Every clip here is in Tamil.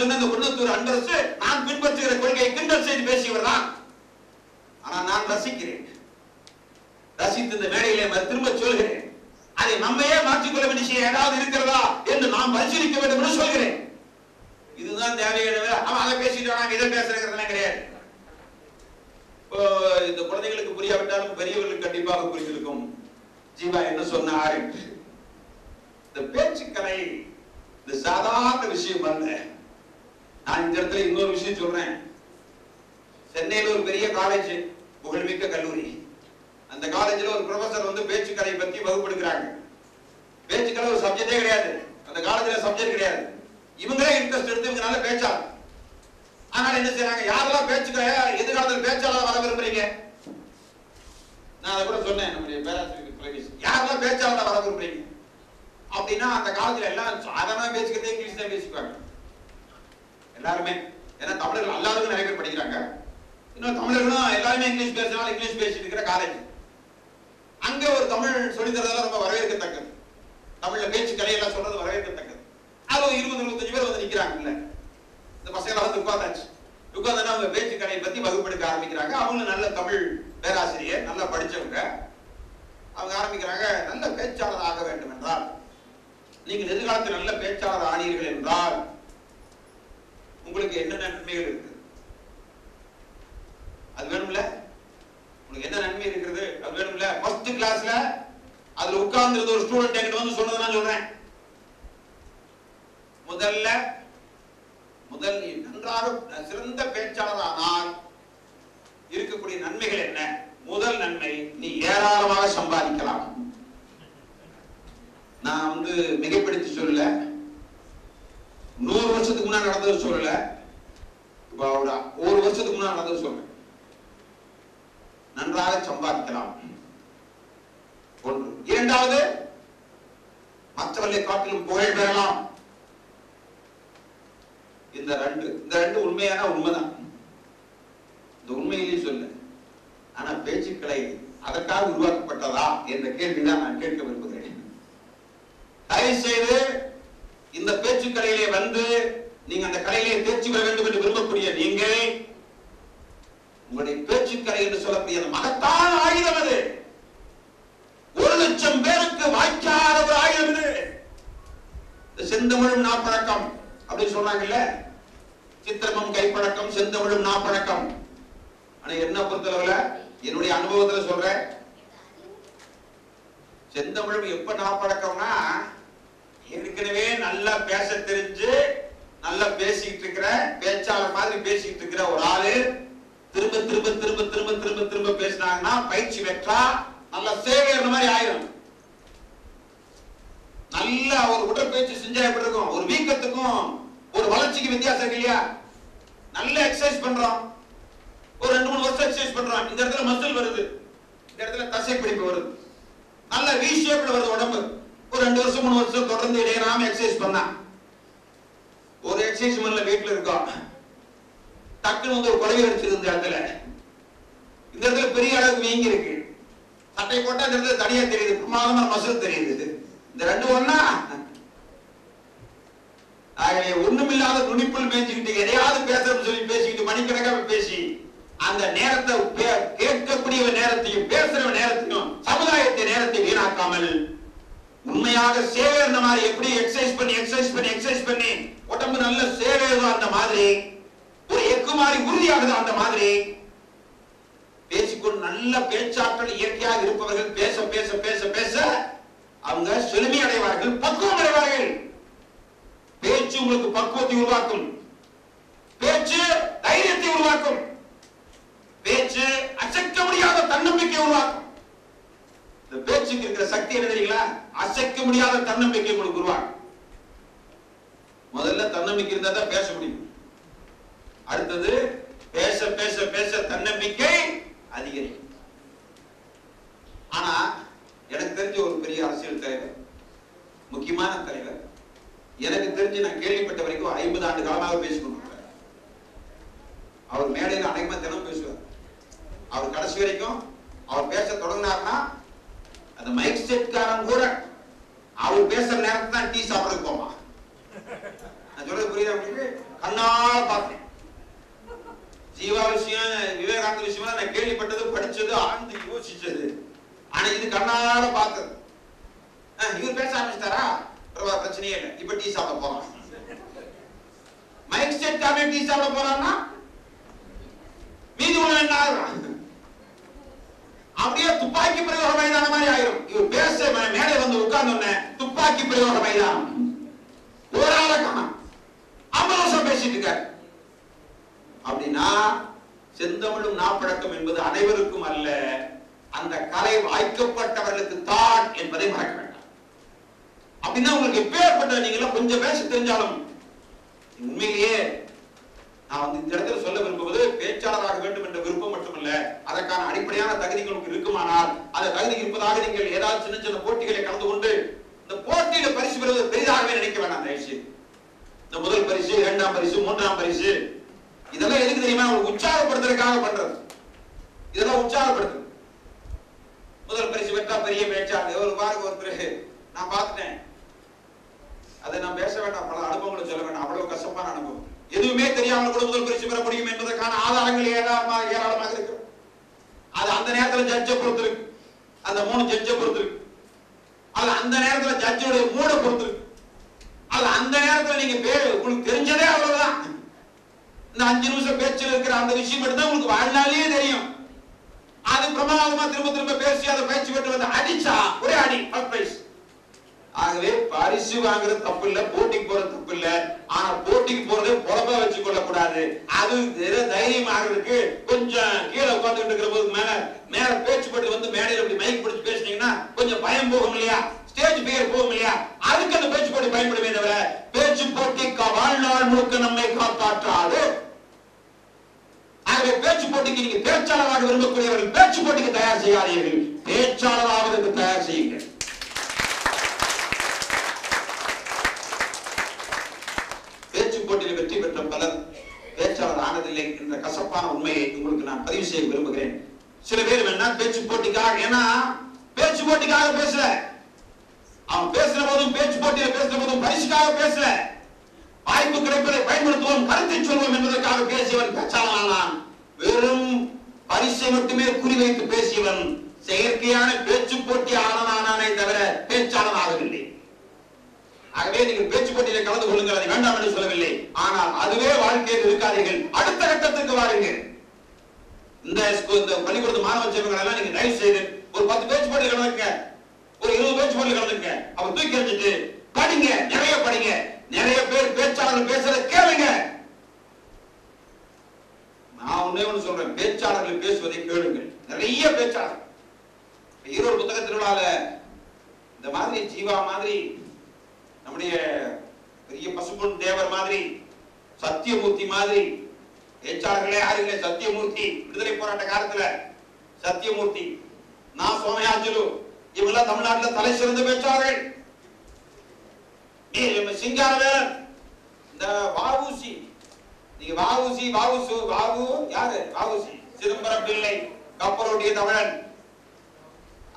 சொன்ன இந்த குன்னத்தூர் அன்பரசு நான் பின்பற்றுகிற கொள்கையை கிண்டல் செய்து பேசியவர் தான் ஆனா நான் ரசிக்கிறேன். ரசித்து இந்த மேடையிலே திரும்ப சொல்கிறேன். அதை நம்மையே மாற்றிக்கொள்ள வேண்டிய விஷயம் ஏதாவது இருக்கிறதா என்று நாம் பரிசீலிக்க வேண்டும் என்று சொல்கிறேன். இதுதான் தேவையான அவன் அதை பேசிட்டு நாங்க இதை பேசுறதுலாம் கிடையாது. இப்போ இந்த குழந்தைகளுக்கு புரியாவிட்டாலும் பெரியவர்களுக்கு கண்டிப்பாக புரிந்திருக்கும். ஜீவா என்ன சொன்னார் என்று. இந்த பேச்சுக்கலை இந்த சாதாரண விஷயம் அல்ல. நான் இந்த இடத்துல இன்னொரு விஷயம் சொல்றேன். சென்னையில் ஒரு பெரிய காலேஜ் புகழ்மிக்க கல்லூரி. அந்த காலேஜ்ல ஒரு ப்ரொஃபசர் வந்து பேச்சுக்கலை பத்தி வகுப்பெடுக்கிறாங்க பேச்சுக்கலை ஒரு சப்ஜெக்டே கிடையாது. அந்த காலேஜ்ல சப்ஜெக்ட் கிடையாது. இவங்களே இன்ட்ரெஸ்ட் எடுத்து இவங்கனால நல்ல பேச்சாளர் என்ன செய்யறாங்க யாரெல்லாம் பேச்சுக்கலை எதிர்காலத்தில் பேச்சாளர் வர விரும்புறீங்க? நான் அதை கூட சொன்னேன் நம்முடைய பேராசிரியர் யாரெல்லாம் பேச்சாளர் வர விரும்புறீங்க? அப்படின்னா அந்த காலத்துல எல்லாம் சாதாரண பேச்சுக்கிறதே இங்கிலீஷ் தான் பேசிக்குவாங்க. எல்லாருமே ஏன்னா தமிழர்கள் எல்லாருக்கும் நிறைய பேர் படிக்கிறாங்க. இன்னும் தமிழர்களும் எல்லாருமே இங்கிலீஷ் பேசினாலும் இங்கிலீஷ் பேசிட்டு இருக்கிற காலேஜ் அங்க ஒரு தமிழ் சொல்லி தரதெல்லாம் ரொம்ப வரவேற்கத்தக்கது. தமிழ்ல பேச்சு கலையெல்லாம் சொல்றது வரவேற்கத்தக்கது. அது ஒரு இருபது இருபத்தஞ்சு பேர் வந்து நிக்கிறாங்கல்ல. இந்த பசங்க வந்து உட்காந்தாச்சு. உட்காந்தா அவங்க பேச்சு கலையை பத்தி வகுப்பெடுக்க ஆரம்பிக்கிறாங்க. அவங்களும் நல்ல தமிழ் பேராசிரியர் நல்லா படிச்சவங்க. அவங்க ஆரம்பிக்கிறாங்க நல்ல பேச்சாளர் ஆக வேண்டும் என்றால் நீங்கள் எதிர்காலத்தில் நல்ல பேச்சாளர் ஆனீர்கள் என்றால் உங்களுக்கு என்ன நன்மைகள் இருக்கு அது வேணும்ல? உங்களுக்கு என்ன நன்மை இருக்கிறது அது வேணும்ல? ஃபர்ஸ்ட் கிளாஸ்ல அதுல உட்கார்ந்து ஒரு ஸ்டூடெண்ட் என்கிட்ட வந்து சொன்னதை நான் சொல்றேன். முதல்ல முதல் நீ நன்றாக சிறந்த பேச்சாளர் ஆனால் இருக்கக்கூடிய நன்மைகள் என்ன? முதல் நன்மை நீ ஏராளமாக சம்பாதிக்கலாம். நான் வந்து மிகப்பெரிய சொல்லல முன்னாடி நடந்த சொல்லல. இப்ப ஒரு ஒரு வருஷத்துக்கு முன்னாடி நடந்தது சொல்றேன். நன்றாக சம்பாதிக்கலாம். ஒன்று. இரண்டாவது மற்றவர்களை காட்டிலும் புகழ் பெறலாம். இந்த ரெண்டு இந்த ரெண்டு உண்மையான உண்மைதான். இந்த உண்மையிலேயே சொல்ல. ஆனா பேச்சுக்களை அதற்காக உருவாக்கப்பட்டதா என்ற கேள்விதான் நான் கேட்க விரும்புகிறேன். தயவு செய்து இந்த பேச்சுக்கலையிலே வந்து நீங்க அந்த கலையிலே தேர்ச்சி பெற வேண்டும் என்று விரும்பக்கூடிய நீங்கள் உங்களுடைய பேச்சு கலை என்று சொல்லக்கூடிய அந்த மகத்தான ஆயுதம் அது. ஒரு லட்சம் பேருக்கு வாய்க்காத ஒரு ஆயுதம் இது. செந்தமிழும் நாப்பழக்கம். அப்படின்னு சொன்னாங்கல்ல? சித்திரமும் கைப்பழக்கம் செந்தமிழும் நாப்பழக்கம். ஆனா என்ன பொறுத்தளவுல? என்னுடைய அனுபவத்துல சொல்றேன். செந்தமிழும் எப்ப நாப்பழக்கம்னா ஏற்கனவே நல்லா பேச தெரிஞ்சு நல்லா பேசிட்டு இருக்கிற பேச்சாளர் மாதிரி பேசிட்டு இருக்கிற ஒரு ஆளு திரும்ப திரும்ப திரும்ப திரும்ப திரும்ப திரும்ப பேசினாங்கன்னா பயிற்சி பெற்றா நல்ல சேவையர் மாதிரி ஆயிரும். நல்ல ஒரு உடற்பயிற்சி செஞ்சா எப்படி இருக்கும்? ஒரு வீக்கத்துக்கும் ஒரு வளர்ச்சிக்கு வித்தியாசம் இருக்கு இல்லையா? நல்ல எக்ஸசைஸ் பண்றோம். ஒரு ரெண்டு மூணு வருஷம் எக்ஸசைஸ் பண்றோம். இந்த இடத்துல மசில் வருது. இந்த இடத்துல தசை பிடிப்பு வருது. நல்ல வி ஷேப்ல வருது உடம்பு. ஒரு ரெண்டு வருஷம் மூணு வருஷம் தொடர்ந்து இடையறாம எக்ஸசைஸ் பண்ணா ஒரு பண்ணல வீட்டுல இருக்கோம். டக்குன்னு வந்து ஒரு குறைவு அடிச்சிருக்கு இந்த இடத்துல. இந்த இடத்துல பெரிய அளவுக்கு வீங்கி இருக்கு. சட்டை போட்டா இந்த இடத்துல தனியா தெரியுது. பிரமாதமா மசூல் தெரியுது இந்த ரெண்டு ஒன்னா ஆகவே ஒண்ணுமில்லாத துணிப்புள் பேசிக்கிட்டு எதையாவது பேசணும்னு சொல்லி பேசிக்கிட்டு மணிக்கணக்காக பேசி அந்த நேரத்தை பே- கேட்கக்கூடிய நேரத்தையும் பேசுற நேரத்தையும் சமுதாயத்தை நேரத்தை வீணாக்காமல் உண்மையாக சேவை இருந்த மாதிரி எப்படி எக்ஸசைஸ் பண்ணி எக்ஸசைஸ் பண்ணி எக்ஸசைஸ் பண்ணி உடம்பு நல்ல சேவையதோ அந்த மாதிரி ஒரு எக்கு மாதிரி உறுதியாகுது அந்த மாதிரி பேசிக்கொண்டு நல்ல பேச்சாற்றல் இயற்கையாக இருப்பவர்கள் பேச பேச பேச பேச அவங்க செழுமை அடைவார்கள் பக்குவம் அடைவார்கள். பேச்சு உங்களுக்கு பக்குவத்தை உருவாக்கும். பேச்சு தைரியத்தை உருவாக்கும். பேச்சு அசைக்க முடியாத தன்னம்பிக்கை உருவாக்கும். இந்த பேச்சுக்கு இருக்கிற சக்தி என்ன தெரியுங்களா? அசைக்க முடியாத தன்னம்பிக்கை உங்களுக்கு உருவாக்கும் முதல்ல தன்னம்பிக்கை இருந்தா தான் பேச முடியும். அடுத்தது பேச பேச பேச தன்னம்பிக்கை அதிகரிக்கும். ஆனா எனக்கு தெரிஞ்ச ஒரு பெரிய அரசியல் தலைவர் முக்கியமான தலைவர் எனக்கு தெரிஞ்சு நான் கேள்விப்பட்ட வரைக்கும் ஐம்பது ஆண்டு காலமாக பேசிக்கொண்டு அவர் மேடையில் அனைவருமே தினம் பேசுவார். அவர் கடைசி வரைக்கும் அவர் பேச தொடங்கினார்னா அந்த மைக் செட்காரன் கூட அவர் பேசுற நேரத்துல தான் டீ சாப்பிட போமா நான் சொல்றது புரியுதா அப்படின்னு கண்ணால பார்த்தேன் ஜீவா விஷயம் விவேகானந்த விஷயம் நான் கேள்விப்பட்டது படிச்சது ஆழ்ந்து யோசிச்சது. ஆனா இது கண்ணால பார்த்தது இவர் பேச ஆரம்பிச்சிட்டாரா? பரவாயில்ல பிரச்சனையே இல்லை. இப்ப டீ சாப்பிட போறான். மைக் செட் காமே டீ சாப்பிட போறான்னா? மீதி உள்ள என்ன ஆகுறான்? அப்படியே துப்பாக்கி பிரயோக மைதானம் மாதிரி ஆயிரும். இவர் பேச மேலே வந்து உட்கார்ந்து துப்பாக்கி பிரயோக மைதானம். ஒரு ஆளை காணோம். ஐம்பது வருஷம் பேசிட்டு இருக்காரு. அப்படின்னா செந்தமிழும் நாப்பழக்கம் என்பது அனைவருக்கும் அல்ல அந்த கலை வாய்க்கப்பட்டவர்களுக்கு தான் என்பதை மறக்க வேண்டாம். அப்படின்னா உங்களுக்கு எப்பேற்பட்ட நீங்க கொஞ்சம் பேச தெரிஞ்சாலும் உண்மையிலேயே நான் வந்து இந்த இடத்துல சொல்ல விரும்புவது பேச்சாளராக வேண்டும் என்ற விருப்பம் மட்டுமல்ல. அதற்கான அடிப்படையான தகுதிகள் உங்களுக்கு இருக்குமானால் அந்த தகுதி இருப்பதாக நீங்கள் ஏதாவது சின்ன சின்ன போட்டிகளை கலந்து கொண்டு இந்த போட்டியில பரிசு பெறுவது பெரிதாகவே நினைக்க வேண்டாம் தயவுசெய்து. இந்த முதல் பரிசு இரண்டாம் பரிசு மூன்றாம் பரிசு இதெல்லாம் எதுக்கு தெரியுமா? உங்களுக்கு உற்சாகப்படுத்துறதுக்காக பண்றது. இதெல்லாம் உற்சாகப்படுத்து முதல் பரிசு பெற்றா பெரிய பேச்சாளர் ஒரு பாருங்க ஒருத்தர் நான் பார்த்துட்டேன். அதை நான் பேச வேண்டாம். பல அனுபவங்களை சொல்ல வேண்டாம். அவ்வளவு கஷ்டமான அனுபவம். எதுவுமே தெரியாமல் கூட முதல் பரிசு பெற முடியும் என்பதற்கான ஆதாரங்கள் ஏராளமாக ஏராளமாக இருக்கு. அது அந்த நேரத்தில் ஜட்ஜை பொறுத்து இருக்கு அந்த மூணு ஜட்ஜை பொறுத்து இருக்கு அது அந்த நேரத்தில் ஜட்ஜோட மூட பொறுத்து இருக்கு அது அந்த நேரத்தில் நீங்க பே உங்களுக்கு தெரிஞ்சதே அவ்வளவுதான். இந்த அஞ்சு நிமிஷம் பேச்சில் இருக்கிற அந்த விஷயம் மட்டும் தான் உங்களுக்கு வாழ்நாளே தெரியும். அது பிரமாதமா திரும்ப திரும்ப பேசி அதை பேச்சு பெற்று வந்து அடிச்சா ஒரே அடி ஃபர்ஸ்ட் பிரைஸ் ஆகவே பரிசு வாங்குறது தப்பு இல்ல போட்டிக்கு போறது தப்பு இல்ல ஆனா போட்டிக்கு போறதே புலப்பா வச்சு கொள்ள கூடாது அது வெறும் தைரியம் ஆகிறதுக்கு கொஞ்சம் கீழே உட்கார்ந்துட்டு இருக்கிற போது மேல மேல பேச்சு போட்டு வந்து மேடையில அப்படி மைக் பிடிச்சு பேசினீங்கன்னா கொஞ்சம் பயம் போகும் இல்லையா? ஸ்டேஜ் பேர் போகும் இல்லையா? அதுக்கு அந்த பேச்சு போட்டி பயன்படுமே தவிர பேச்சு போட்டி வாழ்நாள் முழுக்க நம்மை காப்பாற்றாது. ஆகவே பேச்சு போட்டிக்கு நீங்க பேச்சாளராக விரும்பக்கூடியவர்கள் பேச்சு போட்டிக்கு தயார் செய்யாதீர்கள் பேச்சாளராவதற்கு தயார் செய்யுங்கள் பேச்சு போட்டியில் வெற்றி பெற்ற பலர் பேச்சாளர் ஆனதில்லை என்ற கசப்பான உண்மையை உங்களுக்கு நான் பதிவு செய்ய விரும்புகிறேன். சில பேர் வேணா பேச்சு போட்டிக்காக ஏன்னா பேச்சு போட்டிக்காக பேசல. அவன் பேசுற போதும் பேச்சு போட்டியில பேசுற போதும் பரிசுக்காக பேசல. வாய்ப்பு கிடைப்பதை பயன்படுத்துவோம் கருத்தை சொல்வோம் என்பதற்காக பேசியவன் பேச்சாளனானான் வெறும் பரிசை மட்டுமே குறிவைத்து பேசியவன் செயற்கையான பேச்சு போட்டி ஆனதானானே தவிர பேச்சாளன் ஆகவில்லை ஆகவே நீங்கள் பேச்சு போட்டியில கலந்து கொள்ளுங்கள் அதை வேண்டாம் என்று சொல்லவில்லை. ஆனால் அதுவே வாழ்க்கையில் இருக்காதீர்கள். அடுத்த கட்டத்துக்கு வாருங்கள். இந்த இந்த பள்ளிக்கூடத்து மாணவ செல்வங்கள் எல்லாம் நீங்க தயவு செய்து ஒரு பத்து பேச்சு போட்டு கலந்துக்க ஒரு இருபது பேச்சு போட்டு கலந்துக்க அப்ப தூக்கி எறிஞ்சிட்டு படிங்க நிறைய படிங்க. நிறைய பேர் பேச்சாளர்கள் பேசுறத கேளுங்க. நான் ஒண்ணே ஒண்ணு சொல்றேன் பேச்சாளர்கள் பேசுவதை கேளுங்கள். நிறைய பேச்சாளர் ஈரோடு புத்தக திருவிழால இந்த மாதிரி ஜீவா மாதிரி நம்முடைய பெரிய பசுபொன் தேவர் மாதிரி சத்தியமூர்த்தி மாதிரி பேச்சாளர்களே யாரும் இல்லை சத்தியமூர்த்தி விடுதலை போராட்ட காலத்துல சத்தியமூர்த்தி. நான் சோமயாஜலு இவங்கெல்லாம் தமிழ்நாட்டுல தலை சிறந்த பேச்சாளர்கள். நம்ம சிங்காரவேலன் இந்த வாவுசி. நீங்க வாவுசி வாவுசு வாவு யாரு? வாவுசி. சிதம்பரம் பிள்ளை கப்பலோட்டிய தமிழன்.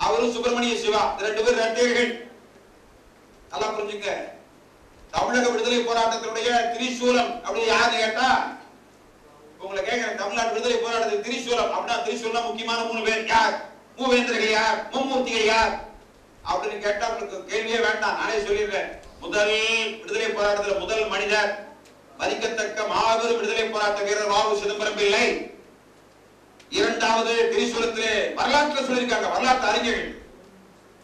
அவரும் சுப்பிரமணிய சிவா ரெண்டு பேர் ரெட்டையர்கள் நல்லா புரிஞ்சுங்க. தமிழக விடுதலை போராட்டத்தினுடைய திரிசூலம் அப்படின்னு யாருன்னு கேட்டா உங்களை கேட்கிறேன் தமிழ்நாடு விடுதலை போராட்டத்தில் திரிசூலம் அப்படின்னா திரிசூலம் முக்கியமான மூணு பேர் யார்? மூவேந்திரர்கள் யார்? மும்மூர்த்திகள் யார்? அப்படின்னு கேட்டா உங்களுக்கு கேள்வியே வேண்டாம் நானே சொல்லிடுறேன். முதல் விடுதலை போராட்டத்தில் முதல் மனிதர் மதிக்கத்தக்க மாபெரும் விடுதலை போராட்ட வீரர் வாவு சிதம்பரம் பிள்ளை. இரண்டாவது திரிசூலத்திலே வரலாற்று சொல்லியிருக்காங்க வரலாற்று அறிஞர்கள்.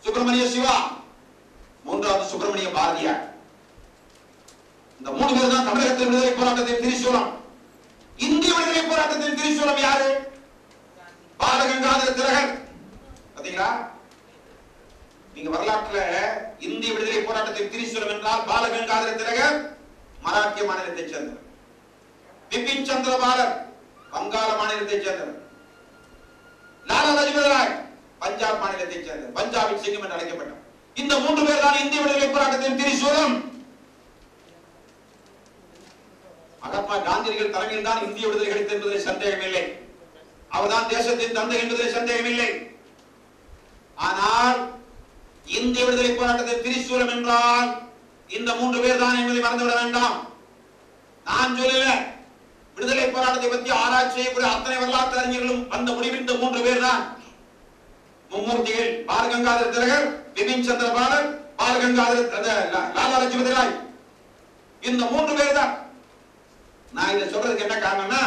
சுப்பிரமணிய சிவா மூன்றாவது சுப்பிரமணிய பாரதியார். இந்த மூணு பேர் தான் தமிழகத்தில் விடுதலை போராட்டத்தை திரிசூலம் விடுதலை போராட்டத்தின் திரிசூலம் யாரு? பாலகங்காதர திலகர் பாத்தீங்களா? நீங்க வரலாற்றுல இந்திய விடுதலை போராட்டத்தின் திரிசூலம் என்றால் பாலகங்காதர திலகர் மராட்டிய மாநிலத்தைச் சேர்ந்தவர். பிபின் சந்திர பாலர் வங்காள மாநிலத்தைச் சேர்ந்தவர். லாலா லஜபதி ராய் பஞ்சாப் மாநிலத்தைச் சேர்ந்தவர். பஞ்சாபின் சிங்கம் என்று அழைக்கப்பட்டார் இந்த மூன்று பேர் தான் இந்திய விடுதலை போராட்டத்தின் திரிசூலம். அகப்பா காந்தியடிகள் தலைமையில் தான் இந்திய விடுதலை கிடைத்தது என்பதில் சந்தேகமில்லை. அவர்தான் தேசத்தின் தந்தை என்பதில் சந்தேகமில்லை. ஆனால் இந்திய விடுதலை போராட்டத்தை திரிசூலம் என்றால் இந்த மூன்று பேர் தான் என்பதை மறந்துவிட வேண்டாம். நான் சொல்லல. விடுதலை போராட்டத்தை பற்றி ஆராய்ச்சி செய்யக்கூடிய அத்தனை வரலாற்று அறிஞர்களும் வந்த முடிவு இந்த மூன்று பேர் தான். மும்மூர்த்திகள் பால் கங்காதர திலகர் பிபின் சந்திர பாலன் பால் கங்காதர லாலா லஜ்பதி ராய். இந்த மூன்று பேர் தான். நான் இதை சொல்றதுக்கு என்ன காரணம்னா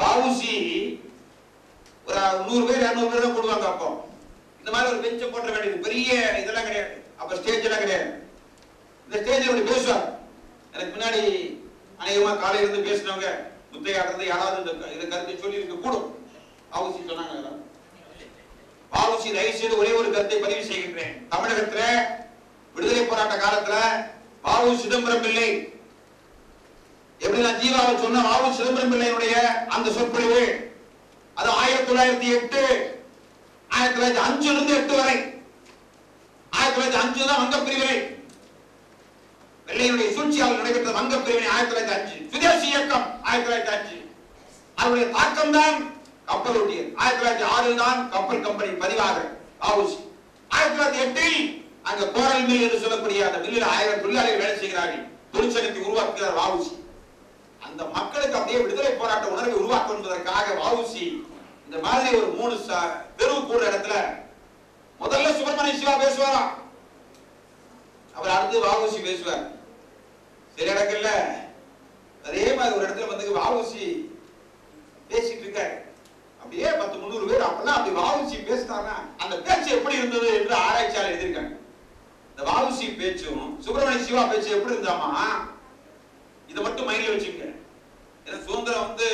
பாவுசி ஒரு நூறு பேர் இரநூறு பேர் தான் போடுவாங்க அப்போ. இந்த மாதிரி ஒரு பெஞ்சை போட்ட வேண்டியது பெரிய இதெல்லாம் கிடையாது. அப்ப ஸ்டேஜ் எல்லாம் கிடையாது. இந்த ஸ்டேஜ் அப்படி பேசுவார். எனக்கு முன்னாடி அநேகமா காலையில இருந்து பேசினவங்க முத்தையா இருந்து யாராவது இந்த இதை கருத்தை சொல்லி இருக்க கூடும். பாவுசி சொன்னாங்க பாவுசி தயவு செய்து ஒரே ஒரு கருத்தை பதிவு செய்கின்றேன். தமிழகத்துல விடுதலை போராட்ட காலத்துல பாவு சிதம்பரம் பிள்ளை எப்படி நான் ஜீவாவை சொன்ன ஆவு சிதம்பரம் பிள்ளையினுடைய அந்த சொற்பொழிவு. அது ஆயிரத்தி தொள்ளாயிரத்தி எட்டு ஆயிரத்தி தொள்ளாயிரத்தி அஞ்சுல இருந்து எட்டு வரை. ஆயிரத்தி தொள்ளாயிரத்தி அஞ்சு தான் வங்க பிரிவினை வெள்ளையனுடைய சூழ்ச்சியால் நடைபெற்ற வங்க பிரிவினை ஆயிரத்தி தொள்ளாயிரத்தி அஞ்சு. சுதேசி இயக்கம் ஆயிரத்தி தொள்ளாயிரத்தி அஞ்சு. அதனுடைய தாக்கம் தான் கப்பல் ஓட்டியது. ஆயிரத்தி தொள்ளாயிரத்தி ஆறில் தான் கப்பல் கம்பெனி பதிவாக ஆவுசி ஆயிரத்தி தொள்ளாயிரத்தி எட்டில் அங்க கோரல் மில் என்று சொல்லக்கூடிய அந்த மில்லில் ஆயிரம் தொழிலாளிகள் வேலை செய்கிறார்கள். தொழிற்சங்கத்தை உருவாக்குகிறார் வாவுசி அந்த மக்களுக்கு அப்படியே விடுதலை போராட்ட உணர்வை உருவாக்கும் என்பதற்காக வாவுசி இந்த மாதிரி ஒரு மூணு ச- தெருவு கூடுற இடத்துல முதல்ல சுப்பிரமணிய சிவா பேசுவாராம். அவர் அடுத்து வாவுசி பேசுவார். சில இடங்கள்ல அதே மாதிரி ஒரு இடத்துல வந்து வாவுசி பேசிட்டு இருக்காரு. அப்படியே பத்து முந்நூறு பேர் அப்பெல்லாம் அப்படி வாவுசி பேசினாங்கன்னா அந்த பேச்சு எப்படி இருந்தது என்று ஆராய்ச்சியாளர் எழுதியிருக்காங்க இந்த வாவுசி பேச்சும் சுப்பிரமணிய சிவா பேச்சு எப்படி இருந்தாமா இதை மட்டும் மைண்டில் வச்சுக்கங்க. சுதந்திரம் வந்து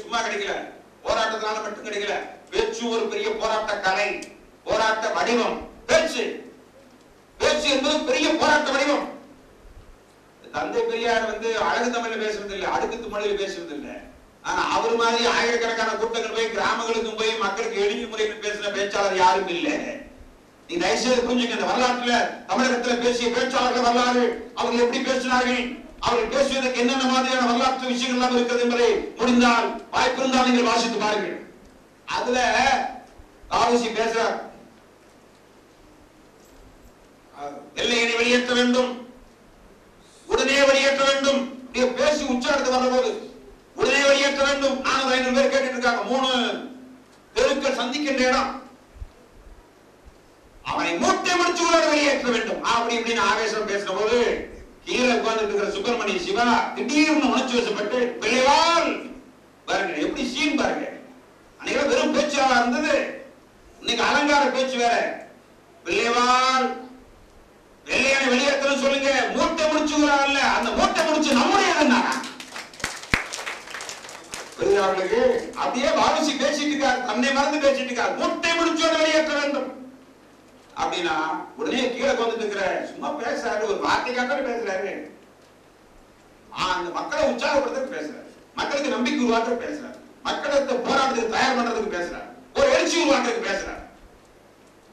சும்மா கிடைக்கல. போராட்டத்தினால மட்டும் கிடைக்கல. பேச்சு ஒரு பெரிய போராட்ட கலை போராட்ட வடிவம். பேச்சு. பேச்சு என்பது பெரிய போராட்ட வடிவம். தந்தை பெரியார் வந்து அழகு தமிழ்ல பேசுறது இல்லை அடுக்கு தமிழ்ல பேசுறது இல்லை. ஆனா அவர் மாதிரி ஆயிரக்கணக்கான கூட்டங்கள் போய் கிராமங்களுக்கும் போய் மக்களுக்கு எளிய முறையில் பேசின பேச்சாளர் யாரும் இல்லை. நீ தயவுசெய்து புரிஞ்சுக்க இந்த வரலாற்றுல தமிழகத்துல பேசிய பேச்சாளர்கள் வரலாறு அவர்கள் எப்படி பேசினார்கள்? அவர்கள் பேசுவதற்கு என்னென்ன மாதிரியான வரலாற்று விஷயங்கள் எல்லாம் இருக்கிறது என்பதை முடிந்தால் வாய்ப்பு இருந்தால் நீங்கள் வாசித்து பாருங்கள். அதுல ஆலோசி பேசுறார். வெள்ளையனை வெளியேற்ற வேண்டும். உடனே வெளியேற்ற வேண்டும். பேசி உச்சாரத்து வரும்போது உடனே வெளியேற்ற வேண்டும். நானூறு ஐநூறு பேர் கேட்டுட்டு இருக்காங்க மூணு தெருக்கள் சந்திக்கின்ற இடம். அவனை மூட்டை முடிச்சு வெளியேற்ற வேண்டும். அப்படி இப்படின்னு ஆவேசம் பேசுற போது கீழே உட்கார்ந்து இருக்கிற சுப்பிரமணிய சிவா திடீர்னு உணர்ச்சி வசப்பட்டு பிள்ளைவால் பாருங்க எப்படி சீன் பாருங்க அன்னைக்கு வெறும் பேச்சாளா இருந்தது. இன்னைக்கு அலங்கார பேச்சு வேற. பிள்ளைவால் வெள்ளையான வெளியேற்ற சொல்லுங்க. மூட்டை முடிச்சுங்கிறாங்கல்ல அந்த மூட்டை முடிச்சு நம்முடைய இருந்தாங்க அவர்களுக்கு அப்படியே பாவிச்சு பேசிட்டு இருக்கார் தன்னை மறந்து பேசிட்டு இருக்கார். மூட்டை முடிச்சோட வெளியேற்ற வேண்டும். அப்படின்னா உடனே கீழே வந்துட்டு இருக்கிற சும்மா பேசுறாரு. ஒரு வார்த்தைக்காக பேசுறாரு. அந்த மக்களை உற்சாகப்படுத்துறதுக்கு பேசுறாரு. மக்களுக்கு நம்பிக்கை உருவாக்குறதுக்கு பேசுறாரு. மக்களுக்கு போராட்டத்துக்கு தயார் பண்றதுக்கு பேசுறாரு. ஒரு எழுச்சி உருவாக்குறதுக்கு பேசுறாரு.